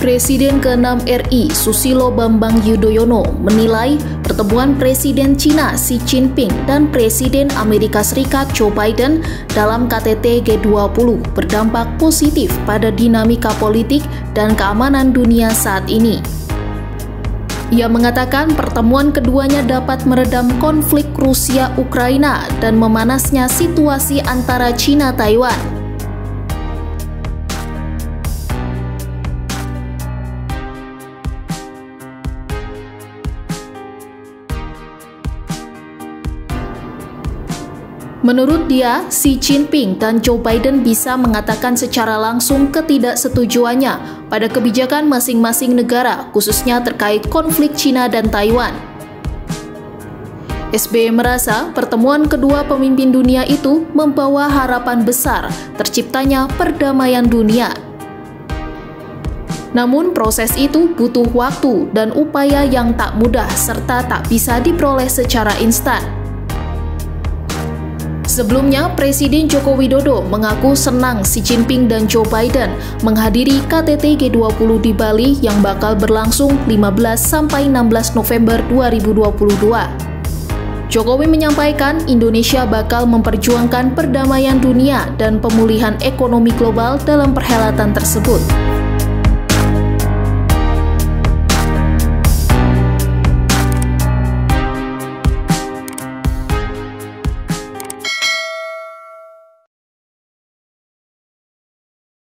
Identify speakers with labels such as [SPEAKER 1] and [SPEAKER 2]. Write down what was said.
[SPEAKER 1] Presiden ke-6 RI Susilo Bambang Yudhoyono menilai pertemuan Presiden Cina Xi Jinping dan Presiden Amerika Serikat Joe Biden dalam KTT G20 berdampak positif pada dinamika politik dan keamanan dunia saat ini. Ia mengatakan pertemuan keduanya dapat meredam konflik Rusia-Ukraina dan memanasnya situasi antara China-Taiwan. Menurut dia, Xi Jinping dan Joe Biden bisa mengatakan secara langsung ketidaksetujuannya pada kebijakan masing-masing negara, khususnya terkait konflik China dan Taiwan. SBY merasa pertemuan kedua pemimpin dunia itu membawa harapan besar terciptanya perdamaian dunia. Namun proses itu butuh waktu dan upaya yang tak mudah serta tak bisa diperoleh secara instan. Sebelumnya, Presiden Joko Widodo mengaku senang Xi Jinping dan Joe Biden menghadiri KTT G20 di Bali yang bakal berlangsung 15 sampai 16 November 2022. Jokowi menyampaikan Indonesia bakal memperjuangkan perdamaian dunia dan pemulihan ekonomi global dalam perhelatan tersebut.